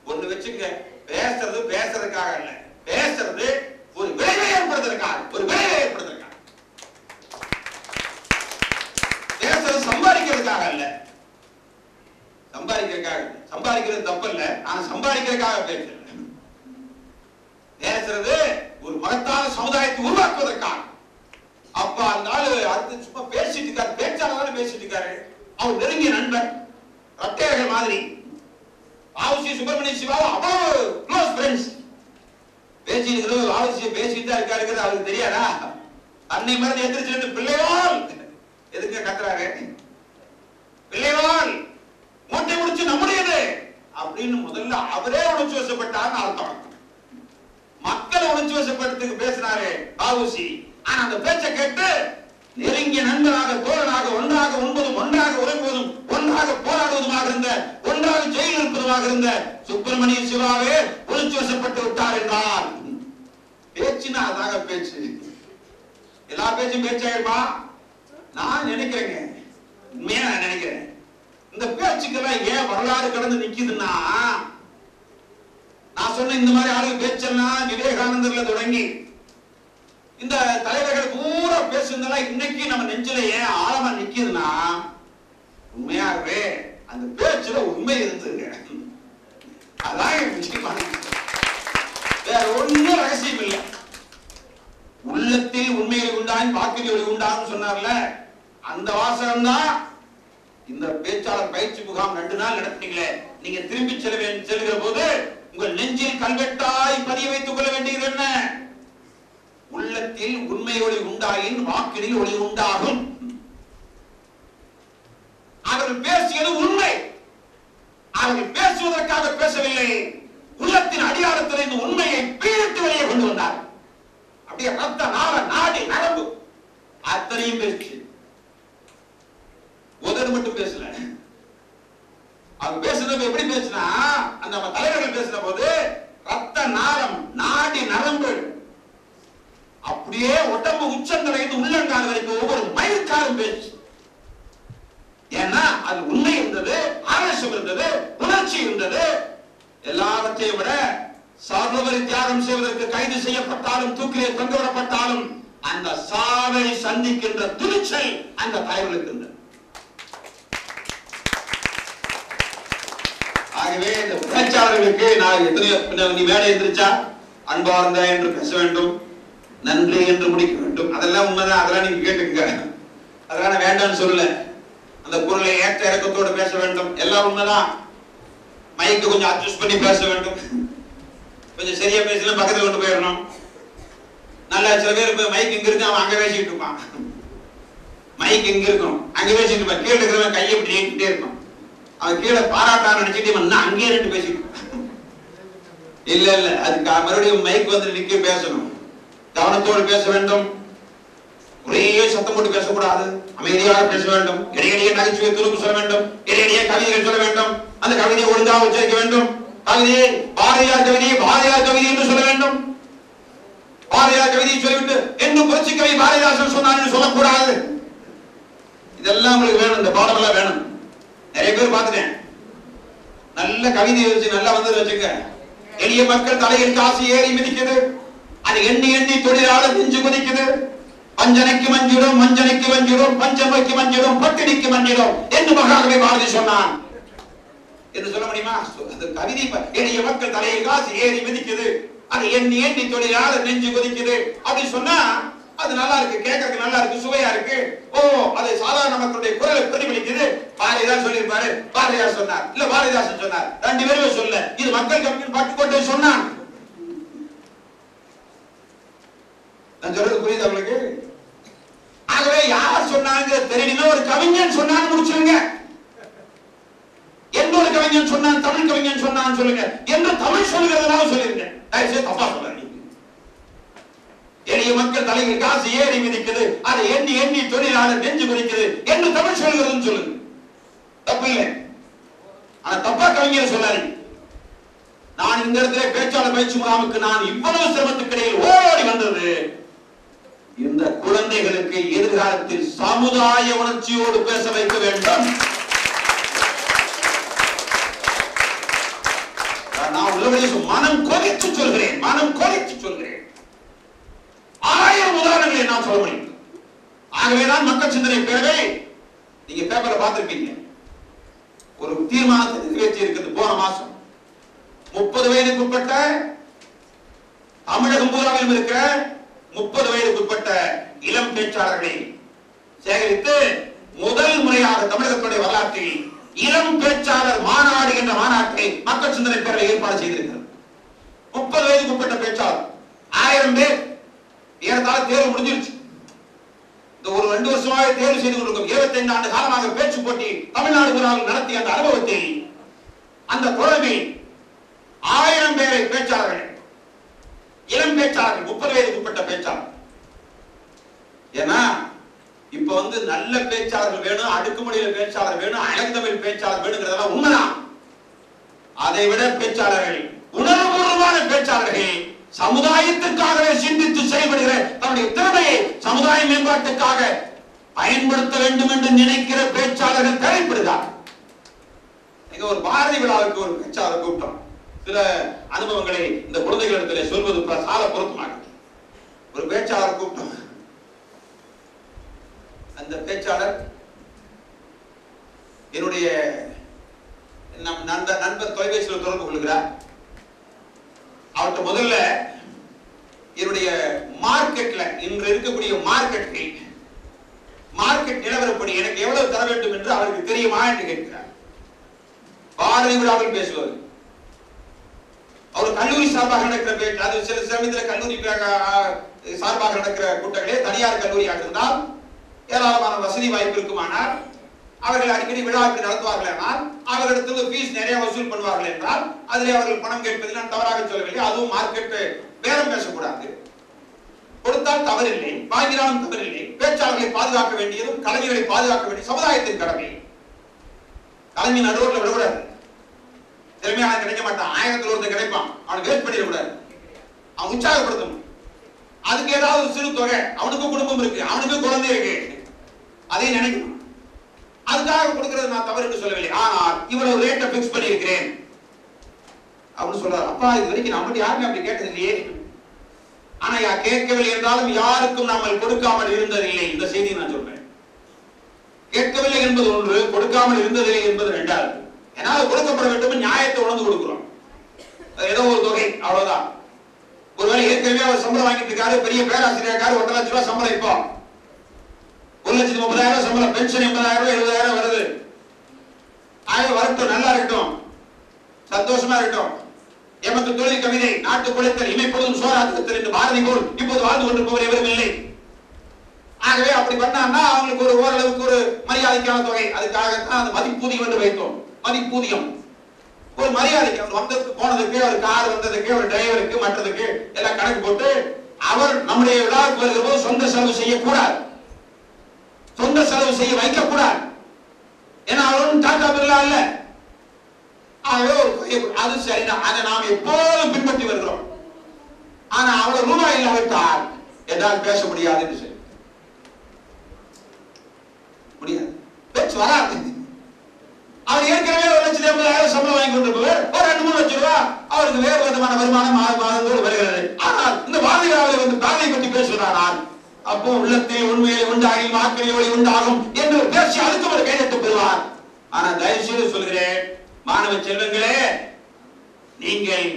ஒண்ணு வச்சுங்க பேசுறது பேசுறதுக்காக இல்ல பேசுறது ஒரு விளைவை ஏற்படுத்துறதுக்காக ஒரு விளைவை ஏற்படுத்துறதுக்காக பேசுறது சம்பாதிக்கிறதுக்காக இல்ல சம்பாதிக்கிறதுக்காக இல்ல. சம்பாதிக்கிறது தப்பல்ல. நான் சம்பாதிக்கிறதுக்காக பேசுறேன். பேசுறது ஒரு மகத்தான சமுதாயத்தை உருவாக்குவதற்காக. அப்ப அந்த ஆளு அடுத்து சும்மா பேசிட்டு இருக்காரு. பேச்சாளர் பேசிட்டு இருக்காரு. அவர் நெருங்கிய நண்பர். ரட்டையர்கள் மாதிரி. வாவுசி சுப்பிரமணிய சிவாவும் அவ்வளவு க்ளோஸ் ஃப்ரெண்ட்ஸ் பேசிட்டு இருக்கிறது வாவுசி பேசிட்டு தான் இருக்காருங்கிறது அவருக்கு தெரியாதா? அன்னை மருந்து எந்திரிச்சு நின்று, பிள்ளைவாள். எதுக்கு கத்துறாரு? பிள்ளைவாள். மூட்டை முடிச்சு நம்முடையது. அப்படின்னு முதல்ல அவரே உணர்ச்சி வசப்பட்டார்னு அர்த்தம். மக்களை உணர்ச்சி வசப்படுத்துக்கு பேசினாரு பாவுசி. ஆனா அந்த பேச்சை கேட்டு நெருங்கிய நண்பராக தோழனாக ஒன்றாக உண்பதும் ஒன்றாக உறங்குவதும் ஒன்றாக போராடுவதுமாக இருந்த ஒன்றாக ஜெயில் இருப்பதுமாக இருந்த சுப்பிரமணிய சிவாவே உணர்ச்சி வசப்பட்டு விட்டார் என்றார். பேச்சுன்னா அதாக பேச்சு. எல்லா பேச்சும் பேச்சாயிருமா நான் நினைக்கிறேங்க. உண்மையா நான் நினைக்கிறேன். இந்த பேச்சுக்கெல்லாம் ஏன் வரலாறு கடந்து நிக்குதுன்னா நான் சொன்ன இந்த மாதிரி ஆளுக்கு பேச்செல்லாம் விவேகானந்தர்ல தொடங்கி இந்த தலைவர்கள் பூரா பேசுனதெல்லாம் இன்னைக்கு நம்ம நெஞ்சில ஏன் ஆழமா நிக்குதுன்னா உண்மையாகவே அந்த பேச்சுல உண்மை இருந்துங்க அதான் என் வேற ஒண்ணும் ரகசியம் இல்லை. உள்ளத்தில் உண்மையை உண்டான் உண்டாயின் உண்டான்னு சொன்னார்ல அந்த வாசகம் தான் இந்த பேச்சாளர் பயிற்சி முகாம் ரெண்டு நாள் நடத்தினீங்களே நீங்க திரும்பி செல்ல செல்கிற போது உங்கள் நெஞ்சில் கல்வெட்டாய் பதிய வைத்துக் கொள்ள வேண்டியது என்ன? உள்ளத்தில் உண்மை ஒளி உண்டாயின் வாக்கினில் ஒளி உண்டாகும். அவர்கள் பேசியது உண்மை. அவர்கள் பேசுவதற்காக பேசவில்லை. உள்ளத்தின் அடியாரத்தில் இந்த உண்மையை பீழ்த்து வெளியே கொண்டு வந்தார் அப்படியே ரத்த நாள நாடி நரம்பு. அத்தனையும் பேசி உதடு மட்டும் பேசல. அவன் பேசுறது எப்படி பேசினா அந்த நம்ம தலைவர்கள் பேசின போது ரத்த நாளம் நாடி நரம்பு. அப்படியே உடம்பு உச்சந்தலைந்து உள்ளங்கால் வரைக்கும் ஒவ்வொரு மயிர்காலும் பேச்சு ஏன்னா அது உண்மை இருந்தது ஆவேசம் இருந்தது உணர்ச்சி இருந்தது. எல்லாவற்றையும் விட சர்வபரி தியாகம் செய்வதற்கு கைது செய்யப்பட்டாலும் தூக்கிலே தொங்கவிடப்பட்டாலும் அந்த சாவை சந்திக்கின்ற துணிச்சல் அந்த தலைவர்களுக்கு இருந்தது. ஆகவே இந்த பேச்சாளர்களுக்கு நான் எத்தனையோ நீ வேலை எந்திரிச்சா அன்பார்ந்த என்று பேச வேண்டும் நன்றி என்று முடிக்க வேண்டும். அதெல்லாம் உண்மைதான். அதெல்லாம் நீங்க கேட்டுக்கங்க. அதெல்லாம் நான் வேண்டாம்னு சொல்லல. அந்த குரலை ஏற்ற இறக்கத்தோடு பேச வேண்டும். எல்லாம் உண்மைதான். மைக்கு கொஞ்சம் அட்ஜஸ்ட் பண்ணி பேச வேண்டும். கொஞ்சம் சரியா பேசலாம் பக்கத்துல கொண்டு போயிடணும். நல்லா சில பேர் மைக் இங்க இருக்கு அவன் அங்க பேசிட்டு இருப்பான். மைக் இங்க இருக்கணும். அங்க பேசிட்டு இருப்பான். கீழே இருக்கிறவன் கையை இப்படி நீட்டிட்டே இருப்பான். அவன் கீழே பாராட்டான்னு நினைச்சிட்டு இவன் அங்கேயே நின்று பேசிட்டு இல்ல இல்ல அதுக்கு மறுபடியும் மைக் வந்து நிக்க பேசணும். கவனத்தோடு பேச வேண்டும். ஒரே சத்தம் போட்டு பேசக்கூடாது. அமைதியாக பேச வேண்டும். இடையிடையே நகைச்சுவை துருப்பு சொல்ல வேண்டும். இடையிடையே கவிதைகள் சொல்ல வேண்டும். அந்த கவிதையை ஒழுங்காக உச்சரிக்க வேண்டும். கவிதையை பாரதியார் கவிதை பாரதியார் கவிதை என்று சொல்ல வேண்டும். பாரதியார் கவிதையை சொல்லிவிட்டு என்ன புரட்சி கவி பாரதிதாசன் சொன்னார் என்று சொல்லக்கூடாது. இதெல்லாம் உங்களுக்கு வேணும். இந்த பாடம் எல்லாம் வேணும். நிறைய பேர் பார்த்துட்டேன். நல்ல கவிதை வச்சு நல்லா வந்தது வச்சுங்க எளிய மக்கள் தலையில் காசு ஏறி மிதிக்குது. அது எண்ணி எண்ணி தொழிலாளர் நெஞ்சு குதிக்குது. வஞ்சனைக்கு மஞ்சிடும் மஞ்சனைக்கு வஞ்சிடும் பஞ்சமைக்கு மஞ்சிடும் பட்டினிக்கு மஞ்சிடும் என்று மகாகவி பாரதி சொன்னான். என்று சொல்ல முடியுமா? அந்த கவிதை எளிய மக்கள் தலையில் காசு ஏறி மிதிக்குது. அது எண்ணி எண்ணி தொழிலாளர் நெஞ்சு குதிக்குது. அப்படி சொன்னா அது நல்லா இருக்கு கேட்கறதுக்கு நல்லா இருக்கு சுவையா இருக்கு. ஓ அது சாதாரண மக்களுடைய குரலை பிரதிபலிக்குது. பாரதிதார் சொல்லியிருப்பாரு. பாரதியார் சொன்னார். இல்ல பாரதிதாசன் சொன்னார். ரெண்டு பேருமே சொல்ல இது மக்கள் கம்மியின் பட்டுக்கோட்டை சொன்னான். நான் சொல்றது புரியுது அவங்களுக்கு ஆகவே யார் சொன்னாங்க தெரியல ஒரு கவிஞன் சொன்னான்னு முடிச்சிருங்க. எந்த ஒரு கவிஞன் சொன்னான்? தமிழ் கவிஞன் சொன்னான்னு சொல்லுங்க. என்று தமிழ் சொல்லுகிறதுனால சொல்லிருங்க தயவு செய்து தப்பா சொல்லுங்க. எளிய மக்கள் தலைவர் காசு ஏறி மிதிக்குது. அதை எண்ணி எண்ணி தொழிலாளர் நெஞ்சு குறிக்குது என்று தமிழ் சொல்கிறதுன்னு சொல்லுங்க தப்பு இல்லை. ஆனா தப்பா கவிஞர் சொல்லாரு நான் இந்த இடத்துல பேச்சாளர் பயிற்சி முகாமுக்கு நான் இவ்வளவு சிரமத்துக்கு இடையில் ஓடி வந்தது. இந்த குழந்தைகளுக்கு எதிர்காலத்தில் சமுதாய உணர்ச்சியோடு பேச வைக்க வேண்டும். நான் உள்ளபடியே மனம் கொதித்து சொல்கிறேன். மனம் கொதித்து சொல்கிறேன். ஆயிரம் உதாரணங்களை நான் சொல்ல முடியும். ஆகவேதான் மக்கள் சிந்தனை பேரவை நீங்க பேப்பர்ல பார்த்திருப்பீங்க. ஒரு தீர்மானத்தை நிறைவேற்றி இருக்கிறது போன மாசம். முப்பது வயதுக்குட்பட்ட தமிழகம் பூராவிலும் இருக்கிற முப்பது வயதுக்குட்பட்ட இளம் பேச்சாளர்களை சேகரித்து முதல் முறையாக தமிழகத்துடைய வரலாற்றில் இளம் பேச்சாளர் மாநாடு என்ற மாநாட்டை மக்கள் சிந்தனை பேரவை ஏற்பாடு செய்திருக்கிறது. முப்பது வயதுக்குட்பட்ட பேச்சாளர். ஆயிரம் பேர். ஏறத்தாழ தேர்வு முடிஞ்சிருச்சு. இந்த ஒரு ரெண்டு வருஷமாக தேர்வு செய்து கொண்டிருக்கும் இருபத்தைந்து ஆண்டு காலமாக பேச்சு போட்டி தமிழ்நாடு பூராவில் நடத்திய அந்த அனுபவத்தில் அந்த குழந்தை ஆயிரம் பேரை பேச்சாளர்கள் இளம் பேச்சாளர்கள் முப்பது வயதுக்கு உட்பட்ட பேச்சாளர் ஏன்னா இப்ப வந்து நல்ல பேச்சாளர்கள் வேணும் அடுக்குமொழியில பேச்சாளர் வேணும் அழகுதமிழ் பேச்சாளர் வேணுங்கிறதெல்லாம் உண்மைதான். அதை விட பேச்சாளர்கள் உணர்வுபூர்வமான பேச்சாளர்கள் சமுதாயத்திற்காகவே சிந்தித்து செயல்படுகிற தன்னுடைய திறமையை சமுதாய மேம்பாட்டுக்காக பயன்படுத்த வேண்டும் என்று நினைக்கிற பேச்சாளர்கள் தேவைப்படுகிறார். எங்க ஒரு பாரதி விழாவுக்கு ஒரு பேச்சாளர் கூப்பிட்டோம். சில அனுபவங்களை இந்த குழந்தைகளிடத்தில் சொல்வது சால பொருத்தமாக ஒரு பேச்சாளர் கூப்பிட்டோம். அந்த பேச்சாளர் என்னுடைய நம் நண்பர் நண்பர் தொலைபேசியில் தொடர்பு கொள்கிறார். அவருக்கு முதல்ல என்னுடைய மார்க்கெட்ல இன்று இருக்கக்கூடிய மார்க்கெட்டில் மார்க்கெட் நிலவரப்படி எனக்கு எவ்வளவு தர வேண்டும் என்று அவருக்கு தெரியுமா என்று கேட்கிறார். பாரதி விழாவில் பேசுவார். அவர் கல்லூரி சார்பாக நடக்கிற அது சில சமயத்தில் கல்லூரி சார்பாக நடக்கிற கூட்டங்களே தனியார் கல்லூரியாக இருந்தால் ஏராளமான வசதி வாய்ப்பு இருக்குமானால் அவர்கள் அடிக்கடி விழாக்கள் நடத்துவார்கள் என்றால் அவர்களிடத்தில் ஃபீஸ் நிறைய வசூல் பண்ணுவார்கள் என்றால் அதில் அவர்கள் பணம் கேட்பதில் நான் தவறாக சொல்லவில்லை. அதுவும் மார்க்கெட் பேரம் பேசக்கூடாது. கொடுத்தால் தவறில்லை வாங்கினாலும் தவறில்லை பேச்சாளர்களை பாதுகாக்க வேண்டியதும் கலைஞர்களை பாதுகாக்க வேண்டிய சமுதாயத்தின் கடமை. கலைஞர் நடுவோர்ல விடக்கூடாது. திறமையான கிடைக்க மாட்டான். ஆயிரத்தில் ஒருத்தர் கிடைப்பான். அவனை வேஸ்ட் பண்ணிடக்கூடாது. அவன் உற்சாகப்படுத்தணும் அதுக்கு ஏதாவது சிறு தொகை. அவனுக்கும் குடும்பம் இருக்கு. அவனுக்கும் குழந்தை இருக்கு. அதையும் நினைக்கணும். அதுக்காக கொடுக்கறது நான் தவறு என்று சொல்லவில்லை. ஆனால் இவ்வளவு ரேட்டை பிக்ஸ் பண்ணியிருக்கிறேன். அப்படின்னு சொல்றாரு. அப்பா இது வரைக்கும் நம்மகிட்ட யாருமே அப்படி கேட்டது இல்லையே. ஆனா யா கேட்கவில்லை என்றாலும் யாருக்கும் நாமல் கொடுக்காமல் இருந்ததில்லை. இந்த செய்தியை நான் சொல்றேன். கேட்கவில்லை என்பது ஒன்று கொடுக்காமல் இருந்ததில்லை என்பது ரெண்டாவது. ஏன்னா கொடுக்கப்பட வேண்டும் நியாயத்தை உணர்ந்து கொடுக்கிறோம். ஏதோ ஒரு தொகை அவ்வளவுதான். ஒருவேளை ஏற்கனவே அவர் சம்பளம் வாங்கிட்டு இருக்காரு பெரிய பேராசிரியர் ஒன்றரை லட்சம் ரூபாய் சம்பளம் இப்போ. ஒரு லட்சத்தி முப்பதாயிரம் ரூபாய் சம்பளம் பென்ஷன் எண்பதாயிரம் ரூபாய் எழுபதாயிரம் வருது. ஆக வரட்டும் நல்லா இருக்கட்டும். சந்தோஷமா இருக்கட்டும். எமக்கு தொழில் கவிதை நாட்டு குலைத்தல் இமைப்பொழுதும் சோராத்தத்தில் என்று பாரதி போல் இப்போது வாழ்ந்து கொண்டிருப்பவர் எவரும் இல்லை. ஆகவே அப்படி பண்ணான்னா அவங்களுக்கு ஒரு ஓரளவுக்கு ஒரு மரியாதைக்கான தொகை. அதுக்காகத்தான் அந்த மதிப்பூதியம் என்று வைத்தோம். மதிப்பூதியம். ஒரு மரியாதைக்கு அவர் வந்ததுக்கு போனதுக்கு ஒரு கார் வந்ததுக்கு ஒரு டிரைவருக்கு மற்றதுக்கு எல்லாம் கணக்கு போட்டு அவர் நம்முடைய விழாவுக்கு வருகிற போது சொந்த செலவு செய்யக்கூடாது. சொந்த செலவு செய்ய வைக்கக்கூடாது. ஏன்னா அவரும் டாடா பிர்லா இல்ல ஆகவே அது சரிதான். அதை நாம் எப்போதும் பின்பற்றி வருகிறோம். ஆனா அவ்வளவு ரூபாய் இல்லாவிட்டால் என்னால் பேச முடியாது என்று சொல்லி. முடியாது. பேச்சு வராது. அவர் ஏற்கனவே ஒரு லட்சத்தி ஐம்பதாயிரம் சம்பளம் வாங்கி கொண்டிருப்பவர். ஒரு ரெண்டு மூணு லட்சம் ரூபாய் அவருக்கு வேறு விதமான வருமானம் மாதம் மாதந்தோடு வருகிறது. ஆனால் இந்த பாரதியாவில் வந்து பாரதியை பற்றி பேசுகிறானால் அப்போ உள்ளத்தில் உண்மையில் உண்டாகி வாக்களில் உண்டாகும் என்று பேசி அதுக்கு ஒரு கைதட்டு பெறுவார். ஆனா தயவு செய்து சொல்கிறேன் மாணவ செல்வங்களே நீங்கள்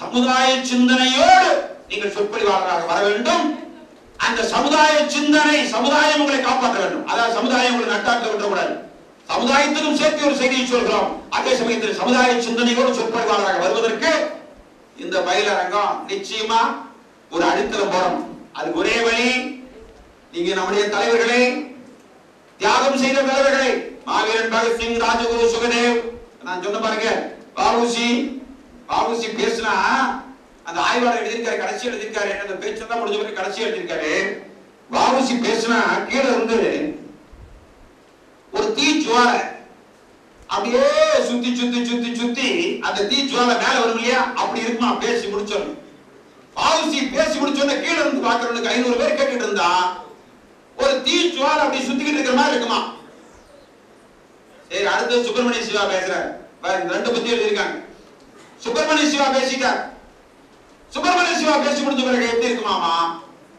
சமுதாய சிந்தனையோடு நீங்கள் சொற்பொழிவாளராக வர வேண்டும். அந்த சமுதாய சிந்தனை சமுதாயம் உங்களை காப்பாற்ற வேண்டும். அதாவது சமுதாயம் உங்களை நட்டாக்க விடக்கூடாது. சமுதாயத்திலும் சேர்த்து ஒரு செய்தியை சொல்கிறோம். அதே சமயத்தில் சமுதாய சிந்தனையோடு சொற்பொழிவாளராக வருவதற்கு இந்த பயிலரங்கம் நிச்சயமா ஒரு அடித்தளம் போடணும். அதுக்கு ஒரே வழி நீங்க நம்முடைய தலைவர்களை தியாகம் செய்த தலைவர்களை. மாவீரன் பகத்சிங் ராஜகுரு சுகதேவ். நான் சொன்ன பாருங்க பாபுசி பாபுசி பேசினா அந்த ஆய்வாளர் எழுதியிருக்காரு கடைசி எழுதியிருக்காரு அந்த பேச்செல்லாம் முடிஞ்ச பிறகு கடைசி எழுதியிருக்காரு. பாபுசி பேசினா கீழே இருந்து ஒரு தீ ஜுவாலை அப்படியே சுத்தி சுத்தி சுத்தி சுத்தி அந்த தீ ஜுவாலை மேல வரும் இல்லையா? அப்படி இருக்குமா? பேசி முடிச்சோம் பாவுசி பேசி முடிச்சோன்னு கீழே இருந்து பாக்குறவனுக்கு ஐநூறு பேர் கேட்டுட்டு இருந்தா ஒரு தீ சுவார் அப்படி சுத்திக்கிட்டு இருக்கிற மாதிரி இருக்குமா? சரி அடுத்து சுப்பிரமணிய சிவா பேசுறாரு. பாருங்க ரெண்டு பத்தி எழுதியிருக்காங்க. சுப்பிரமணிய சிவா பேசிட்டார். சுப்பிரமணிய சிவா பேசி முடிஞ்ச பிறகு எப்படி இருக்குமாமா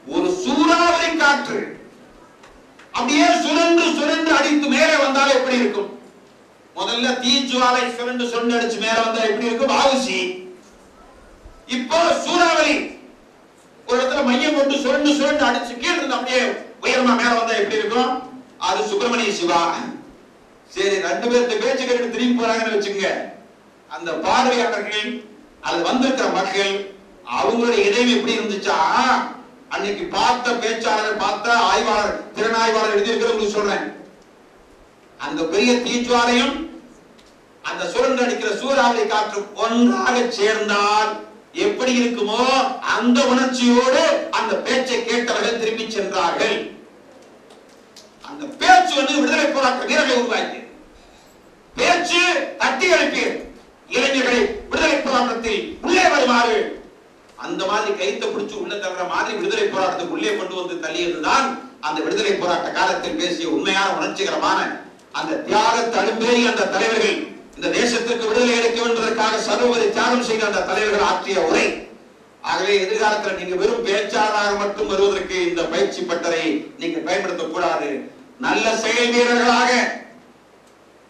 ஒரு சூறாவளி காற்று. அப்படியே சுழன்று சுழன்று அடித்து மேலே வந்தாலே எப்படி இருக்கும்? முதல்ல தீச்சுவாலை சுழண்டு சுழண்டு அடிச்சு மேல வந்தா எப்படி இருக்கும்? ஆவுசி. இப்போ சூறாவளி மையம் கொண்டு சுரண்டு சுழண்டு அடிச்சு கீழே இருந்து அப்படியே உயரமா மேல வந்தா எப்படி இருக்கும்? அது சுப்பிரமணிய சிவா. சரி ரெண்டு பேர்த்த பேச்சு கேட்டு திரும்பி போறாங்கன்னு வச்சுங்க அந்த பார்வையாளர்கள் அது வந்திருக்கிற மக்கள் அவங்களுடைய இதயம் எப்படி இருந்துச்சா? அன்னைக்கு பார்த்த பேச்சாளர் பார்த்த ஆய்வாளர் திறனாய்வாளர் எழுதியிருக்கிறவங்களுக்கு சொல்றேன். அந்த பெரிய தீச்சுவாலையும் அந்த சுரண்டு அடிக்கிற சூறாவளி காற்று ஒன்றாக சேர்ந்தால் எப்படி இருக்குமோ அந்த உணர்ச்சியோடு அந்த பேச்சை கேட்டவர்கள் திரும்பி சென்றார்கள். அந்த பேச்சு வந்து விடுதலை போராட்ட வீரர்களை உருவாக்கி. பேச்சு தட்டி எழுப்பியது. இளைஞர்களை விடுதலை போராட்டத்தில் உள்ளே வருமாறு. அந்த மாதிரி கைத்த பிடிச்சு உள்ள தள்ளுற மாதிரி விடுதலை போராட்டத்துக்கு உள்ளே கொண்டு வந்து தள்ளியதுதான் அந்த விடுதலை போராட்ட காலத்தில் பேசிய உண்மையான உணர்ச்சிகரமான அந்த தியாக தழும்பேறி அந்த தலைவர்கள். இந்த தேசத்திற்கு விடுதலை அளிக்க வேண்டுவதற்காக சர்வதை தியாகம் செய்த அந்த தலைவர்கள் ஆற்றிய உரை. ஆகவே எதிர்காலத்தில் நீங்க வெறும் பேச்சாளராக மட்டும் வருவதற்கு இந்த பயிற்சி பட்டறை நீங்க பயன்படுத்தக் கூடாது நல்ல செயல் வீரர்களாக.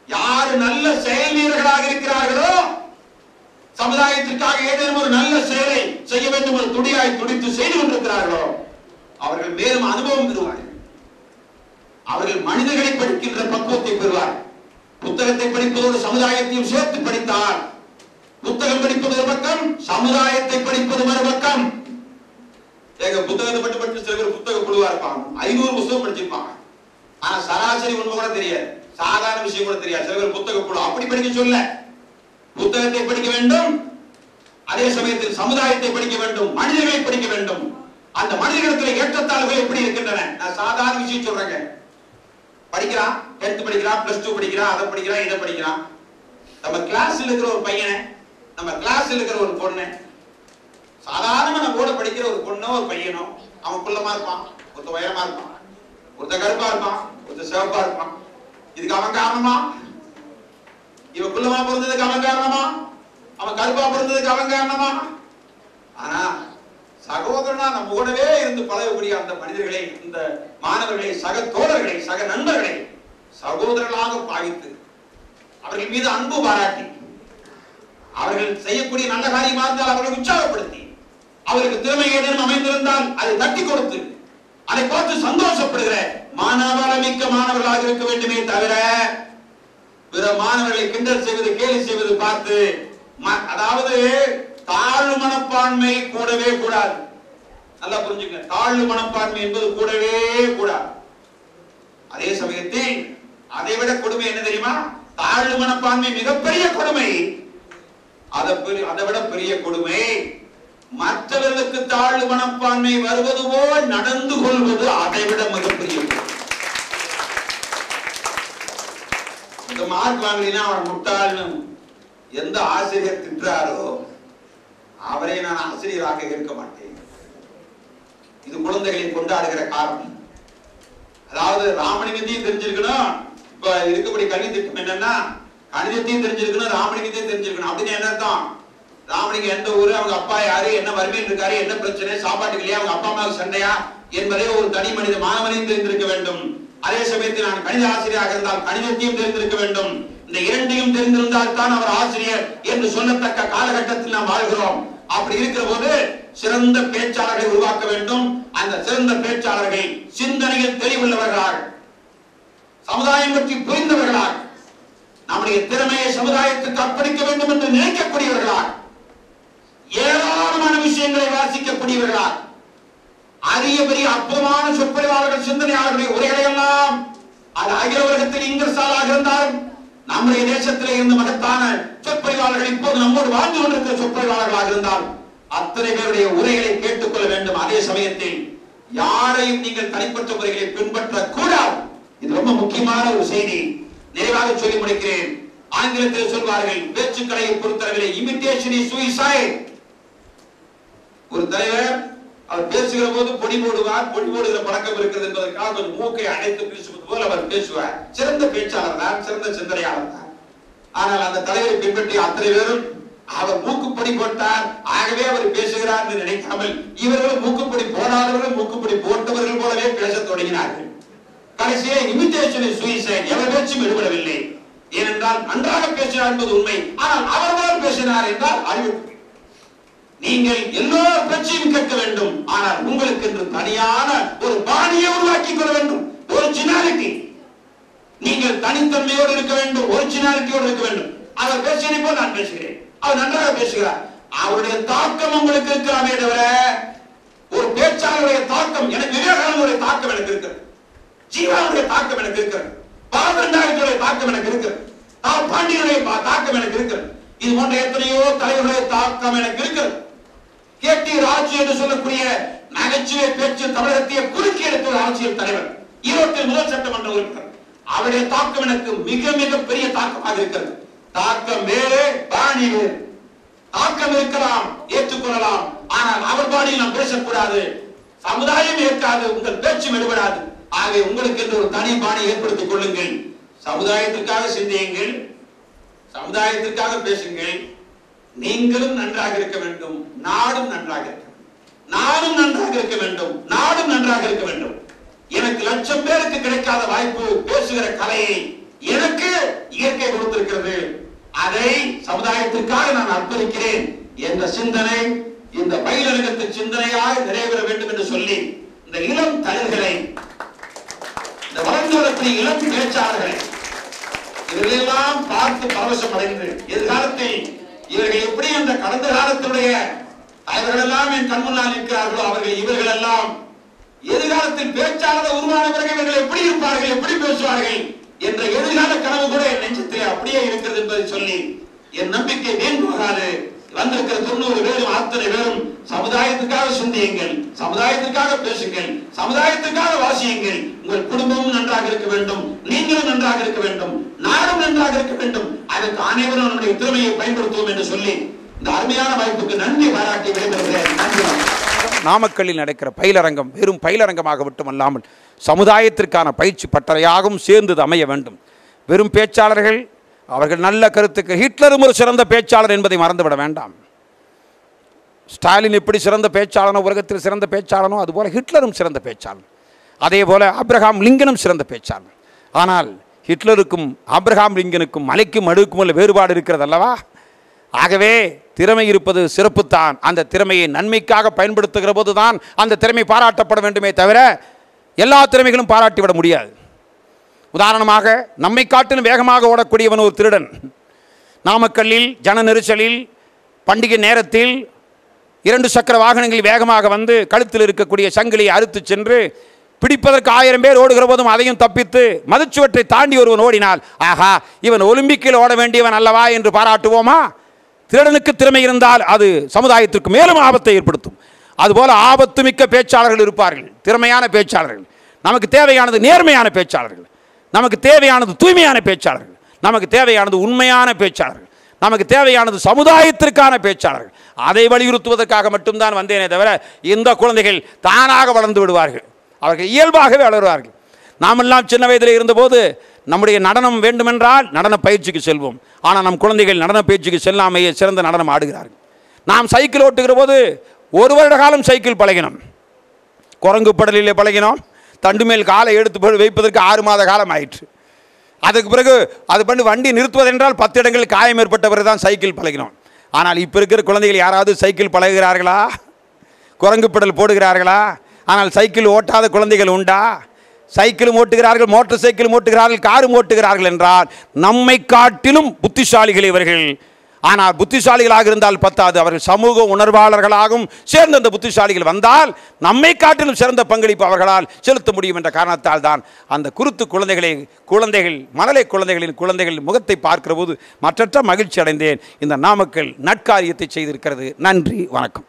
யாரு நல்ல செயல் வீரர்களாக இருக்கிறார்களோ சமுதாயத்திற்காக ஏதேனும் ஒரு நல்ல செயலை செய்ய வேண்டும் ஒரு துடியாய் துடித்து செய்து கொண்டிருக்கிறார்களோ அவர்கள் மேலும் அனுபவம் பெறுவார்கள். அவர்கள் மனிதர்களை படிக்கின்ற பக்குவத்தை பெறுவார் புத்தகத்தை படிப்பதோடு சமுதாயத்தையும் சேர்த்து படித்தால் புத்தகம் படிப்பது ஒரு பக்கம் சமுதாயத்தை படிப்பது மறுபக்கம் புத்தகத்தை மட்டும் படிச்சு சில பேர் புத்தக குழுவா இருப்பாங்க. ஐநூறு புத்தகம் படிச்சிருப்பாங்க. ஆனா சராசரி உண்மை கூட தெரியாது. சாதாரண விஷயம் கூட தெரியாது. சில பேர் புத்தக குழு. அப்படி படிக்க சொல்ல. புத்தகத்தை படிக்க வேண்டும். அதே சமயத்தில் சமுதாயத்தை படிக்க வேண்டும். மனிதர்களை படிக்க வேண்டும். அந்த மனிதர்களிடத்தில் ஏற்றத்தாழ்வுகள் எப்படி இருக்கின்றன? நான் சாதாரண விஷயம் சொல்றேங்க. படிக்கிறான் டென்த் படிக்கிறான் பிளஸ் டூ படிக்கிறான் அதை படிக்கிறான் இதை படிக்கிறான். நம்ம கிளாஸ்ல இருக்கிற ஒரு பையனை நம்ம கிளாஸ்ல இருக்கிற ஒரு பொண்ணு சாதாரணமா நம்ம கூட படிக்கிற ஒரு பொண்ணோ ஒரு பையனோ அவன் குள்ளமா இருப்பான் ஒருத்த உயரமா இருப்பான் ஒருத்த கருப்பா இருப்பான் ஒருத்த சிவப்பா இருப்பான். இதுக்கு அவன் காரணமா? இவன் குள்ளமா பிறந்ததுக்கு அவன் காரணமா? அவன் கருப்பா பிறந்ததுக்கு அவன் காரணமா? ஆனா சகோதரனா நம்ம கூடவே இருந்து பழகக்கூடிய அந்த மனிதர்களை இந்த மாணவர்களை சக தோழர்களை சக நண்பர்களை சகோதரர்களாக பாவித்து அவர்கள் மீது அன்பு பாராட்டி அவர்கள் செய்யக்கூடிய நல்ல காரியமா இருந்தால் அவர்களை உற்சாகப்படுத்தி அவருக்கு திறமை ஏதேனும் அமைந்திருந்தால் அதை தட்டி கொடுத்து அதை பார்த்து சந்தோஷப்படுகிற மாணவரமிக்க மாணவர்களாக இருக்க வேண்டுமே தவிர பிற மாணவர்களை கிண்டல் செய்வது கேலி செய்வது பார்த்து ம- அதாவது தாழ்வு மனப்பான்மை கூடவே கூடாது. நல்லா புரிஞ்சுங்க. தாழ்வு மனப்பான்மை என்பது கூடவே கூடாது. அதே சமயத்தில் அதை விட கொடுமை என்ன தெரியுமா? தாழ்வு மனப்பான்மை மிகப்பெரிய கொடுமை. அதை பெரிய அதை விட பெரிய கொடுமை மற்றவர்களுக்கு தாழ்வு மனப்பான்மை வருவது போல் நடந்து கொள்வது அதை விட மிகப்பெரிய இந்த மார்க் வாங்கலினா அவன் முட்டாள்னு எந்த ஆசிரியர் திட்டுறாரோ அவரை நான் ஆசிரியராக இருக்க மாட்டேன். இது குழந்தைகளை கொண்டாடுகிற காரணம். அதாவது ராமலிங்கத்தையும் தெரிஞ்சிருக்கணும். இப்ப இருக்கக்கூடிய கல்வி திட்டம் என்னன்னா கணிதத்தையும் தெரிஞ்சிருக்கணும் ராமலிங்கத்தையும் தெரிஞ்சிருக்கணும். அப்படின்னு என்ன அர்த்தம்? ராமலிங்கம் எந்த ஊரு அவங்க அப்பா யாரு என்ன வறுமையில் இருக்காரு என்ன பிரச்சனை சாப்பாட்டுக்கு இல்லையா அவங்க அப்பா அம்மாவுக்கு சண்டையா என்பதை ஒரு தனி மனித மாணவனையும் தெரிந்திருக்க வேண்டும். அதே சமயத்தில் நான் கணித ஆசிரியராக இருந்தால் கணிதத்தையும் தெரிந்திருக்க வேண்டும். இந்த இரண்டையும் தெரிந்திருந்தால் தான் அவர் ஆசிரியர் என்று சொல்லத்தக்க காலகட்டத்தில் நாம் வாழ்கிறோம். அப்படி இருக்கிற போது சிறந்த பேச்சாளர்களை உருவாக்க வேண்டும். அந்த சிறந்த பேச்சாளர்கள் சிந்தனையில் தெளிவுள்ளவர்களாக சமுதாயம் பற்றி புரிந்தவர்களாக நம்முடைய திறமையை சமுதாயத்துக்கு அர்ப்பணிக்க வேண்டும் என்று நினைக்கக்கூடியவர்களாக ஏராளமான விஷயங்களை வாசிக்கக்கூடியவர்களாக அரிய பெரிய அற்புதமான சொற்பொழிவாளர்கள் சிந்தனையாளர்களுடைய உரைகளை எல்லாம் அது அகில உலகத்தில் இங்கிலீஷாலாக இருந்தாலும் அன்றைய தேசத்திலே இருந்த மகத்தான சொற்பொழிவாளர்கள் இப்போது நம்மோடு வாழ்ந்து கொண்டிருக்கிற சொற்பொழிவாளர்களாக இருந்தால் அத்தனை பேருடைய உரைகளை கேட்டுக்கொள்ள வேண்டும். அதே சமயத்தில் யாரையும் நீங்கள் தனிப்பட்ட முறைகளை பின்பற்ற கூடாது இது ரொம்ப முக்கியமான ஒரு செய்தி. நிறைவாக சொல்லி முடிக்கிறேன். ஆங்கிலத்தில் சொல்வார்கள் பேச்சுக்கலையை பொறுத்தவரை இமிட்டேஷன் இஸ் suicide. ஒரு தலைவர் அவர் பேசுகிற போது பொடி போடுவார் பொடி போடுகிற பழக்கம் இருக்கிறது என்பதற்காக ஒரு மூக்கை அடைத்து பேசுவது போல் அவர் பேசுவார். சிறந்த பேச்சாளர் தான் சிறந்த சிந்தனையாளர் தான். ஆனால் அந்த தலைவரை பின்பற்றி அத்தனை பேரும் அவர் மூக்குப்படி போட்டார் ஆகவே அவர் பேசுகிறார் என்று நினைக்காமல் இவர்கள் மூக்குப்படி போடாதவர்கள் மூக்குப்படி போட்டவர்கள் போலவே பேசத் தொடங்கினார்கள். கடைசியே இமிட்டேஷனை சுயசைட் எவர் பேச்சும் ஈடுபடவில்லை ஏனென்றால் நன்றாக பேசினார் என்பது உண்மை. ஆனால் அவர் பேசினார் என்றால் அறிவிப்பு நீங்கள் எல்லோர் பேச்சையும் கேட்க வேண்டும். ஆனால் உங்களுக்கு என்று தனியான ஒரு பாணியை உருவாக்கிக் கொள்ள வேண்டும். ஒரிஜினாலிட்டி நீங்கள் தனித்தன்மையோடு இருக்க வேண்டும். ஒரிஜினாலிட்டியோடு இருக்க வேண்டும். அவர் பேசியதை போல் நான் பேசுகிறேன். அவர் நன்றாக பேசுகிறார். அவருடைய தாக்கம் உங்களுக்கு இருக்கிறாமே தவிர ஒரு பேச்சாளருடைய தாக்கம் எனக்கு விவேகானந்தருடைய தாக்கம் எனக்கு இருக்கிறது. ஜீவாவுடைய தாக்கம் எனக்கு இருக்கிறது. பாலகண்டாயத்துடைய தாக்கம் எனக்கு இருக்கிறது. தா பாண்டியனுடைய பா- தாக்கம் எனக்கு இருக்கிறது. இது போன்ற எத்தனையோ தலைவருடைய தாக்கம் எனக்கு இருக்கிறது. கே டி ராஜு என்று சொல்லக்கூடிய நகைச்சுவை பேச்சு தமிழகத்தையே குறுக்கி எடுத்த ஒரு அரசியல் தலைவர். ஈரோட்டில் முதல் சட்டமன்ற உறுப்பினர். அவருடைய தாக்கம் எனக்கு மிக மிக பெரிய தாக்கமாக இருக்கிறது. தாக்கம் வேறு பாணி வேறு. தாக்கம் இருக்கலாம் ஏற்றுக்கொள்ளலாம். ஆனால் அவர் பாணியில் நாம் பேசக்கூடாது. சமுதாயம் ஏற்காது உங்கள் பேச்சு எடுபடாது ஆகவே உங்களுக்கு என்று ஒரு தனி பாணி ஏற்படுத்திக் கொள்ளுங்கள். சமுதாயத்திற்காக சிந்தியுங்கள். சமுதாயத்திற்காக பேசுங்கள். நீங்களும் நன்றாக இருக்க வேண்டும். நாடும் நன்றாக இருக்க நானும் நன்றாக இருக்க வேண்டும். நாடும் நன்றாக இருக்க வேண்டும். எனக்கு லட்சம் பேருக்கு கிடைக்காத வாய்ப்பு பேசுகிற கலையை எனக்கு இயற்கை கொடுத்திருக்கிறது. அதை சமுதாயத்திற்காக நான் அர்ப்பணிக்கிறேன் என்ற சிந்தனை இந்த பயிலரங்கத்து சிந்தனையாக நிறைவேற வேண்டும் என்று சொல்லி இந்த இளம் தலைவர்களை இந்த வளர்ந்து இளம் பேச்சாளர்களை இதெல்லாம் பார்த்து பரவசம் அடைந்து எதிர்காலத்தில் இவர்கள் எப்படி அந்த கடந்த காலத்துடைய அவர்கள் எல்லாம் என் கண்முன்னால் இருக்கிறார்களோ அவர்கள் இவர்கள் எல்லாம் எதிர்காலத்தில் பேச்சாளர் உருவானவர்கள் இவர்கள் எப்படி இருப்பார்கள் எப்படி பேசுவார்கள் என்ற எதிர்கால கனவு கூட என் நெஞ்சத்திலே அப்படியே இருக்கிறது என்பதை சொல்லி என் நம்பிக்கை வேண்டுவதாது வந்திருக்கிற தொண்ணூறு பேரும் அத்தனை பேரும் சமுதாயத்திற்காக சிந்தியுங்கள் சமுதாயத்திற்காக பேசுங்கள் சமுதாயத்திற்காக வாசியுங்கள். உங்கள் குடும்பமும் நன்றாக இருக்க வேண்டும் நீங்களும் நன்றாக இருக்க வேண்டும் நாடும் நன்றாக இருக்க வேண்டும். அதற்கு அனைவரும் நம்முடைய திறமையை பயன்படுத்துவோம் என்று சொல்லி இந்த அருமையான வாய்ப்புக்கு நன்றி பாராட்டி விடைபெறுகிறேன். நன்றி. நாமக்கல்லில் நடக்கிற பயிலரங்கம் வெறும் பயிலரங்கமாக மட்டுமல்லாமல் சமுதாயத்திற்கான பயிற்சி பட்டறையாகவும் சேர்ந்தது அமைய வேண்டும். வெறும் பேச்சாளர்கள் அவர்கள் நல்ல கருத்துக்கு ஹிட்லரும் ஒரு சிறந்த பேச்சாளர் என்பதை மறந்துவிட வேண்டாம். ஸ்டாலின் எப்படி சிறந்த பேச்சாளனோ உலகத்தில் சிறந்த பேச்சாளனோ அதுபோல் ஹிட்லரும் சிறந்த பேச்சாளன். அதே போல் அப்ரஹாம் லிங்கனும் சிறந்த பேச்சாளன். ஆனால் ஹிட்லருக்கும் ஆப்ரஹாம் லிங்கனுக்கும் மலைக்கும் மடுக்கும் உள்ள வேறுபாடு இருக்கிறது அல்லவா? ஆகவே திறமை இருப்பது சிறப்புத்தான். அந்த திறமையை நன்மைக்காக பயன்படுத்துகிற போது தான் அந்த திறமை பாராட்டப்பட வேண்டுமே தவிர எல்லா திறமைகளும் பாராட்டிவிட முடியாது. உதாரணமாக நம்மை காட்டிலும் வேகமாக ஓடக்கூடியவன் ஒரு திருடன். நாமக்கல்லில் ஜன நெரிசலில் பண்டிகை நேரத்தில் இரண்டு சக்கர வாகனங்களில் வேகமாக வந்து கழுத்தில் இருக்கக்கூடிய சங்கிலியை அறுத்து சென்று பிடிப்பதற்கு ஆயிரம் பேர் ஓடுகிற போதும் அதையும் தப்பித்து மதுச்சுவற்றை தாண்டி ஒருவன் ஓடினால் ஆஹா இவன் ஒலிம்பிக்கில் ஓட வேண்டியவன் அல்லவா? என்று பாராட்டுவோமா? திருடனுக்கு திறமை இருந்தால் அது சமுதாயத்திற்கு மேலும் ஆபத்தை ஏற்படுத்தும். அதுபோல ஆபத்து மிக்க பேச்சாளர்கள் இருப்பார்கள் திறமையான பேச்சாளர்கள். நமக்கு தேவையானது நேர்மையான பேச்சாளர்கள். நமக்கு தேவையானது தூய்மையான பேச்சாளர்கள். நமக்கு தேவையானது உண்மையான பேச்சாளர்கள். நமக்கு தேவையானது சமுதாயத்திற்கான பேச்சாளர்கள். அதை வலியுறுத்துவதற்காக மட்டும்தான் வந்தேனே தவிர இந்த குழந்தைகள் தானாக வளர்ந்து விடுவார்கள். அவர்கள் இயல்பாகவே வளருவார்கள். நாமெல்லாம் சின்ன வயதில் இருந்தபோது நம்முடைய நடனம் வேண்டுமென்றால் நடன பயிற்சிக்கு செல்வோம். ஆனால் நம் குழந்தைகள் நடன பயிற்சிக்கு செல்லாமையே சிறந்த நடனம் ஆடுகிறார்கள். நாம் சைக்கிள் ஓட்டுகிற போது ஒரு வருட காலம் சைக்கிள் பழகினோம். குரங்கு படலிலே பழகினோம். தண்டு மேல் காலை எடுத்து போய் வைப்பதற்கு ஆறு மாத காலம் ஆயிற்று. அதுக்கு பிறகு அது பண்ணி வண்டி நிறுத்துவதென்றால் பத்து இடங்களில் காயம் ஏற்பட்ட பிறகு தான் சைக்கிள் பழகினோம். ஆனால் இப்போ இருக்கிற குழந்தைகள் யாராவது சைக்கிள் பழகுகிறார்களா? குரங்கு படல் போடுகிறார்களா? ஆனால் சைக்கிள் ஓட்டாத குழந்தைகள் உண்டா? சைக்கிளும் ஓட்டுகிறார்கள் மோட்டார் சைக்கிளும் ஓட்டுகிறார்கள் காரும் ஓட்டுகிறார்கள் என்றால் நம்மை காட்டிலும் புத்திசாலிகள் இவர்கள். ஆனால் புத்திசாலிகளாக இருந்தால் பத்தாது. அவர்கள் சமூக உணர்வாளர்களாகவும் சேர்ந்த அந்த புத்திசாலிகள் வந்தால் நம்மை காட்டிலும் சிறந்த பங்களிப்பு அவர்களால் செலுத்த முடியும் என்ற காரணத்தால் தான் அந்த குருத்து குழந்தைகளை குழந்தைகள் மழலை குழந்தைகளின் குழந்தைகள் முகத்தை பார்க்கிற போது மற்றற்ற மகிழ்ச்சி அடைந்தேன். இந்த நாமக்கல் நட்காரியத்தை செய்திருக்கிறது. நன்றி வணக்கம்.